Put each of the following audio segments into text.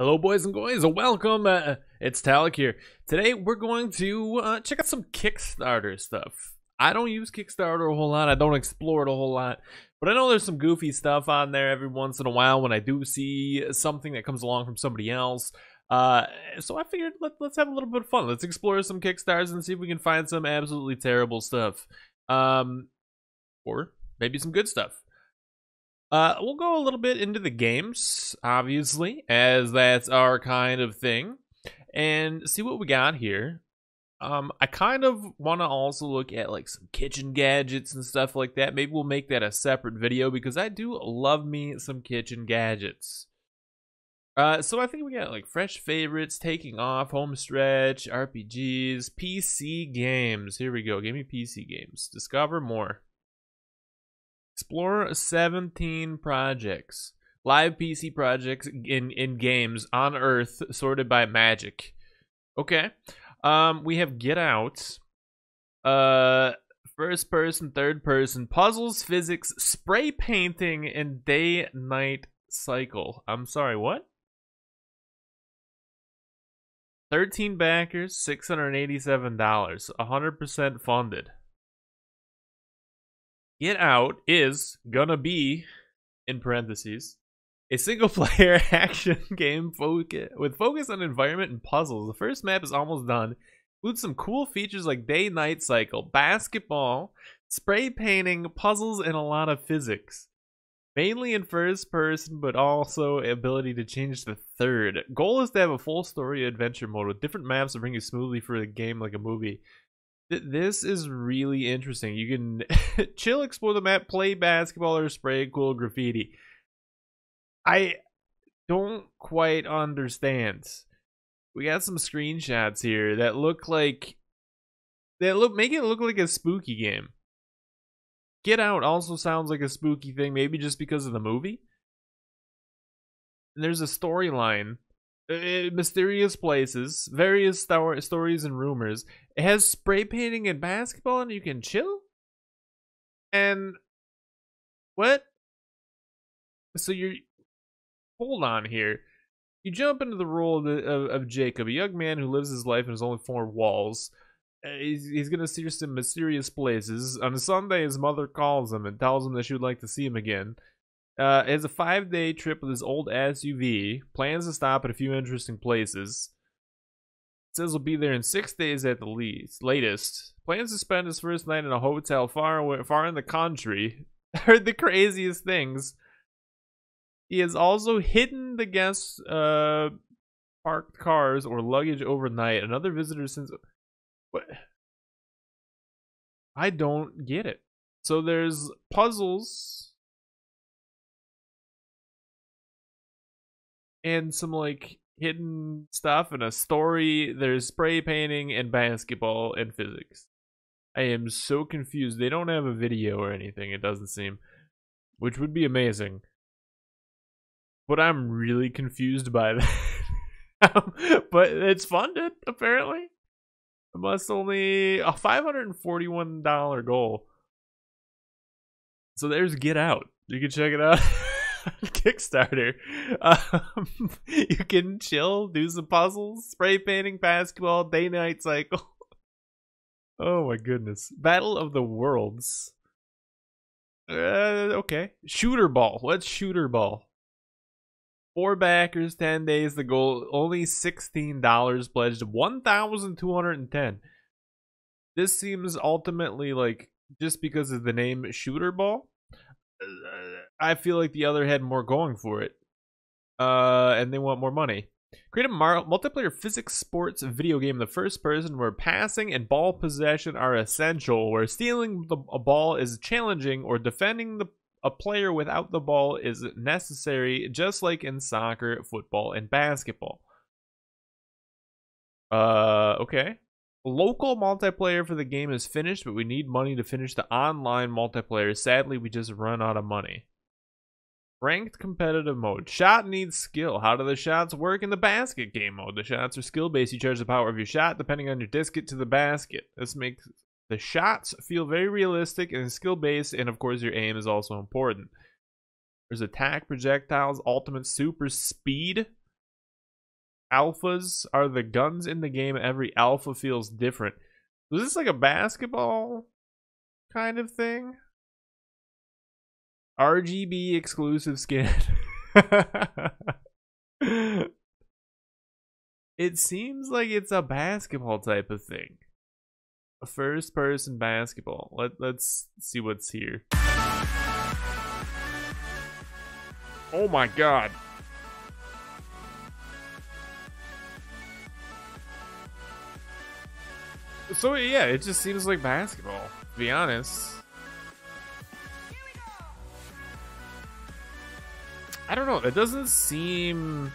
Hello, boys and boys. And welcome. Uh, it's Talic here. Today, we're going to uh, check out some Kickstarter stuff. I don't use Kickstarter a whole lot. I don't explore it a whole lot. But I know there's some goofy stuff on there every once in a while when I do see something that comes along from somebody else. Uh, so I figured let, let's have a little bit of fun. Let's explore some Kickstarters and see if we can find some absolutely terrible stuff. Um, or maybe some good stuff. Uh, we'll go a little bit into the games, obviously, as that's our kind of thing, and see what we got here. Um, I kind of want to also look at like some kitchen gadgets and stuff like that. Maybe we'll make that a separate video because I do love me some kitchen gadgets. Uh, so I think we got like fresh favorites, taking off, home stretch, RPGs, PC games. Here we go. Give me PC games. Discover more. Explore 17 projects. Live PC projects in, in games on Earth sorted by magic. Okay. Um, we have Get Out. Uh, first person, third person, puzzles, physics, spray painting, and day night cycle. I'm sorry, what? 13 backers, $687, 100% funded. Get Out is gonna be, in parentheses, a single player action game focus, with focus on environment and puzzles. The first map is almost done. Includes some cool features like day night cycle, basketball, spray painting, puzzles, and a lot of physics. Mainly in first person, but also ability to change to third. Goal is to have a full story adventure mode with different maps to bring you smoothly through the game like a movie this is really interesting. You can chill, explore the map, play basketball, or spray cool graffiti. I don't quite understand. We got some screenshots here that look like that look make it look like a spooky game. Get Out also sounds like a spooky thing, maybe just because of the movie. And there's a storyline mysterious places, various sto- stories and rumors. It has spray painting and basketball, and you can chill. And what? So you're hold on here. You jump into the role of, of, of Jacob, a young man who lives his life in his only four walls. Uh, he's, he's gonna see some mysterious places. On a Sunday, his mother calls him and tells him that she would like to see him again. Uh, has a five day trip with his old SUV. Plans to stop at a few interesting places. Says he'll be there in six days at the least, latest. Plans to spend his first night in a hotel far away, far in the country. Heard the craziest things. He has also hidden the guests' uh, parked cars or luggage overnight. Another visitor since. What? I don't get it. So there's puzzles and some like hidden stuff and a story. There's spray painting and basketball and physics. I am so confused. They don't have a video or anything, it doesn't seem. Which would be amazing. But I'm really confused by that. but it's funded, apparently. Must only a $541 goal. So there's Get Out. You can check it out. Kickstarter. Um, you can chill, do some puzzles, spray painting, basketball, day night cycle. Oh my goodness. Battle of the Worlds. Uh, okay. Shooter ball. What's shooter ball? Four backers, 10 days. The goal only $16 pledged, 1210 This seems ultimately like just because of the name shooter ball I feel like the other had more going for it, uh, and they want more money. Create a mar- multiplayer physics sports video game, the first person where passing and ball possession are essential, where stealing the, a ball is challenging, or defending the, a player without the ball is necessary, just like in soccer, football, and basketball. Uh, okay. Local multiplayer for the game is finished, but we need money to finish the online multiplayer. Sadly, we just run out of money. Ranked competitive mode. Shot needs skill. How do the shots work in the basket game mode? The shots are skill based. You charge the power of your shot depending on your disc to the basket. This makes the shots feel very realistic and skill based, and of course, your aim is also important. There's attack, projectiles, ultimate super speed. Alphas are the guns in the game. Every alpha feels different. Was this like a basketball kind of thing? RGB exclusive skin. it seems like it's a basketball type of thing. A first person basketball. Let let's see what's here. Oh my god. So yeah, it just seems like basketball, to be honest. I don't know, it doesn't seem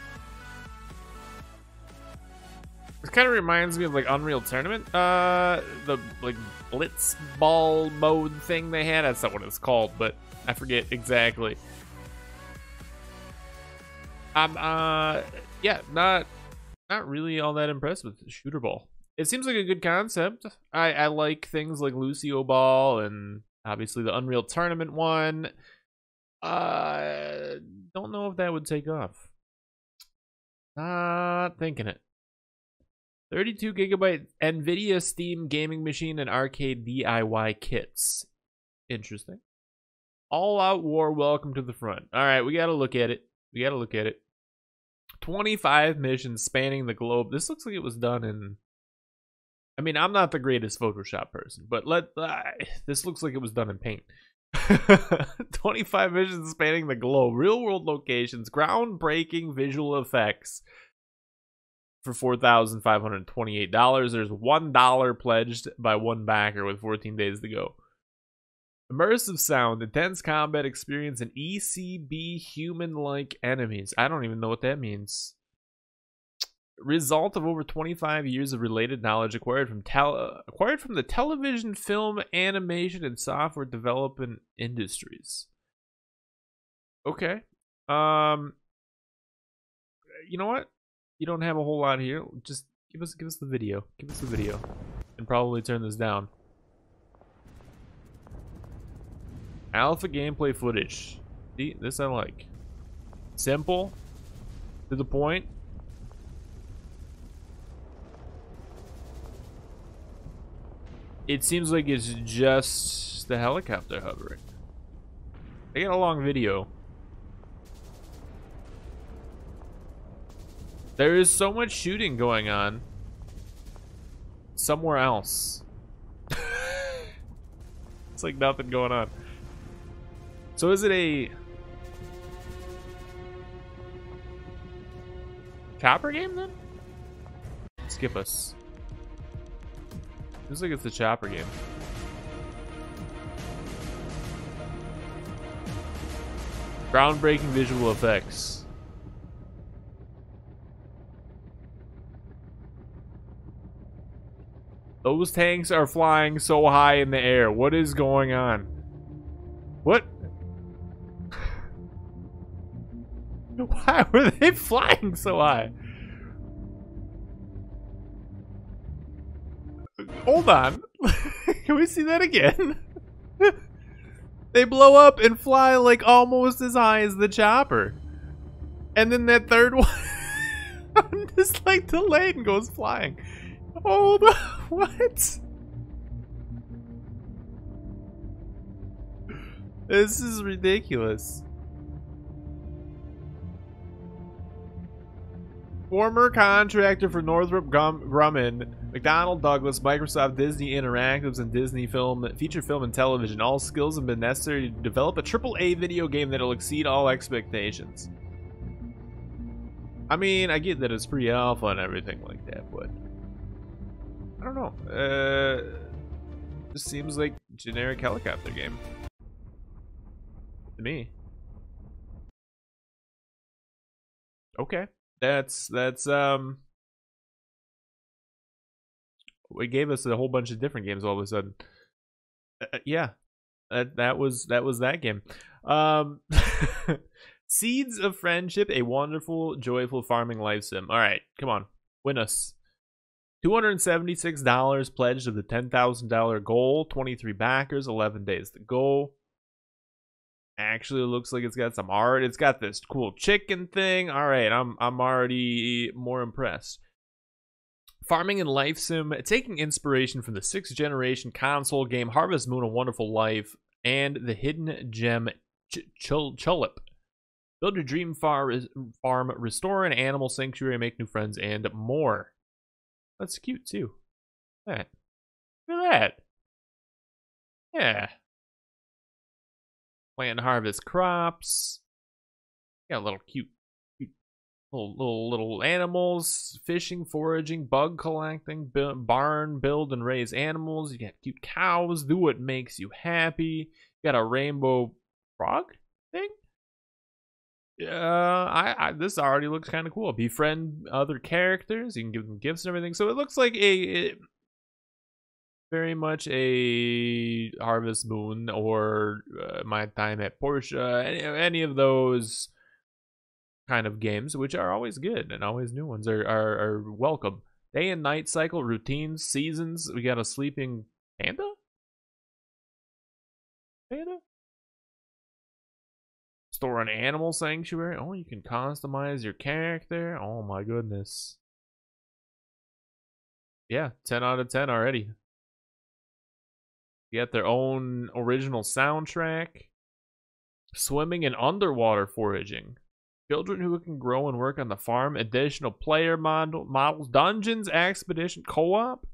It kind of reminds me of like Unreal Tournament, uh the like blitz ball mode thing they had. That's not what it's called, but I forget exactly. I'm uh yeah, not not really all that impressed with shooter ball it seems like a good concept. I, I like things like Lucio Ball and obviously the Unreal Tournament one. Uh, don't know if that would take off. Not thinking it. 32 gigabyte NVIDIA Steam gaming machine and arcade DIY kits. Interesting. All out war, welcome to the front. All right, we got to look at it. We got to look at it. 25 missions spanning the globe. This looks like it was done in I mean, I'm not the greatest Photoshop person, but let uh, this looks like it was done in paint. 25 missions spanning the globe, real world locations, groundbreaking visual effects for $4,528. There's $1 pledged by one backer with 14 days to go. Immersive sound, intense combat experience, and ECB human like enemies. I don't even know what that means result of over 25 years of related knowledge acquired from tel- acquired from the television, film, animation, and software development industries. Okay. Um you know what? You don't have a whole lot here. Just give us give us the video. Give us the video. And probably turn this down. Alpha gameplay footage. See, this I like. Simple, to the point, It seems like it's just the helicopter hovering. I got a long video. There is so much shooting going on somewhere else. it's like nothing going on. So is it a chopper game then? Skip us. Looks like it's a chopper game. Groundbreaking visual effects. Those tanks are flying so high in the air. What is going on? What? Why were they flying so high? Hold on. Can we see that again? they blow up and fly like almost as high as the chopper. And then that third one just like delayed and goes flying. Hold on. What? This is ridiculous. Former contractor for Northrop Grumman McDonnell Douglas, Microsoft, Disney Interactives, and Disney Film, feature film, and television. All skills have been necessary to develop a AAA video game that'll exceed all expectations. I mean, I get that it's pre-alpha and everything like that, but I don't know. Uh, this seems like generic helicopter game to me. Okay, that's that's um it gave us a whole bunch of different games all of a sudden. Uh, uh yeah, that that was that was that game. Um, Seeds of Friendship, a wonderful, joyful farming life sim. All right, come on, win us. $276 pledged of the $10,000 goal, 23 backers, 11 days to go. Actually looks like it's got some art. It's got this cool chicken thing. All right, I'm I'm already more impressed. Farming and Life Sim, taking inspiration from the sixth generation console game Harvest Moon: A Wonderful Life and the hidden gem Ch- Chul- Chulip. Build your dream far- farm, restore an animal sanctuary, make new friends, and more. That's cute too. Look at that. Look at that. Yeah. Plant harvest crops. Got little cute, cute little little little animals, fishing, foraging, bug collecting, build, barn, build and raise animals. You got cute cows. Do what makes you happy. You got a rainbow frog thing. Uh, I, I this already looks kind of cool. Befriend other characters. You can give them gifts and everything. So it looks like a, very much a Harvest Moon or uh, My Time at Portia, any, any, of those kind of games, which are always good and always new ones are, are, are welcome. Day and night cycle, routines, seasons. We got a sleeping panda? Panda? Store an animal sanctuary. Oh, you can customize your character. Oh my goodness. Yeah, 10 out of 10 already get their own original soundtrack. Swimming and underwater foraging. Children who can grow and work on the farm. Additional player model, models. Dungeons, expedition, co-op.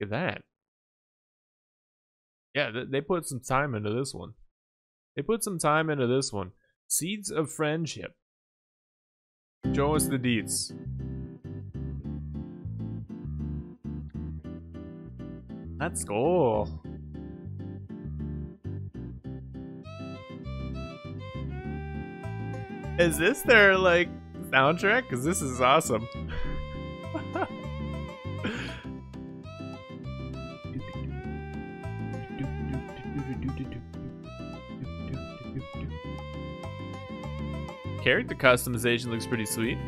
Look at that. Yeah, they put some time into this one. They put some time into this one. Seeds of Friendship. Show us the deeds. Let's go. Is this their like soundtrack? Because this is awesome. Character customization looks pretty sweet.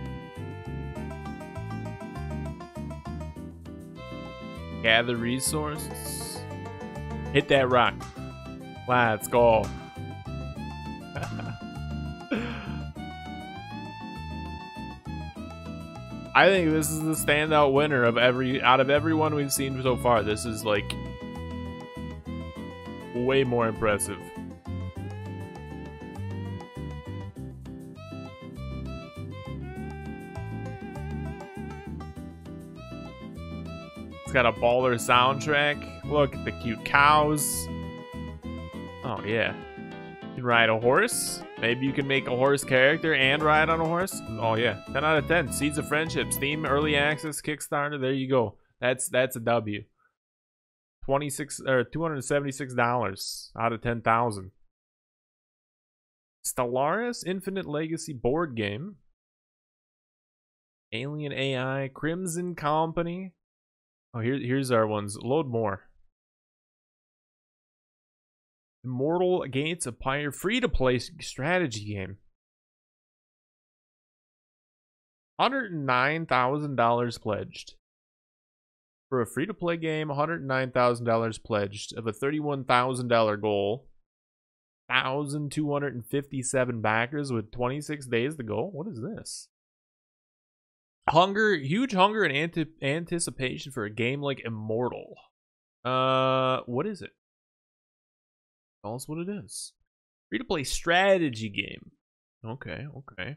Gather resources. Hit that rock. Let's go. I think this is the standout winner of every out of everyone we've seen so far. This is like way more impressive. Got a baller soundtrack. Look at the cute cows. Oh, yeah. You can ride a horse. Maybe you can make a horse character and ride on a horse. Oh, yeah. 10 out of 10. Seeds of Friendship. Steam Early Access Kickstarter. There you go. That's that's a W. 26 or $276 out of 10,000. Stellaris Infinite Legacy board game. Alien AI, Crimson Company, Oh, here, here's our ones. Load more. Immortal Gates of Pyre free-to-play strategy game. $109,000 pledged. For a free-to-play game, $109,000 pledged of a $31,000 goal. 1,257 backers with 26 days to go. What is this? Hunger, huge hunger and anti- anticipation for a game like Immortal. Uh, what is it? Tell us what it is. Free to play strategy game. Okay, okay.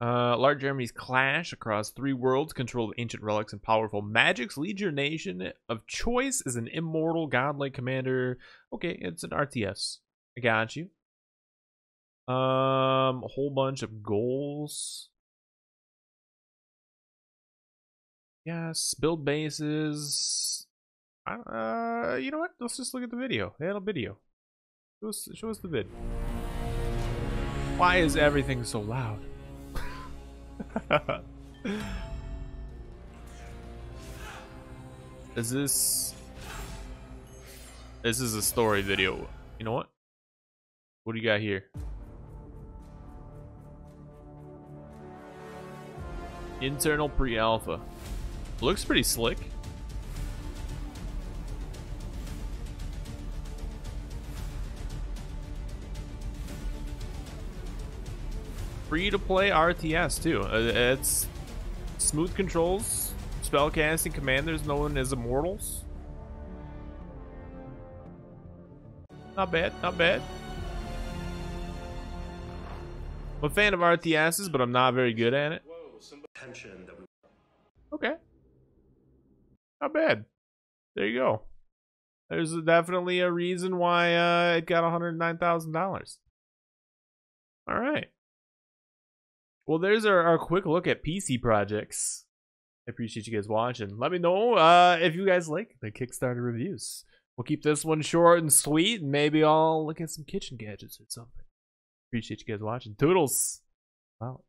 Uh, large armies clash across three worlds, control of ancient relics and powerful magics. Lead your nation of choice as an immortal godlike commander. Okay, it's an RTS. I got you. Um, a whole bunch of goals. Yes, build bases. Uh, you know what? Let's just look at the video. They had a video. Show us, show us the vid. Why is everything so loud? is this... This is a story video. You know what? What do you got here? Internal pre-alpha. Looks pretty slick. free to play RTS too. Uh, it's smooth controls, spellcasting commanders known as immortals. Not bad, not bad. I'm a fan of RTSs, but I'm not very good at it. Okay. Not bad. There you go. There's definitely a reason why uh, it got $109,000. All right. Well, there's our, our quick look at PC projects. I appreciate you guys watching. Let me know uh, if you guys like the Kickstarter reviews. We'll keep this one short and sweet, and maybe I'll look at some kitchen gadgets or something. Appreciate you guys watching. Toodles. Wow.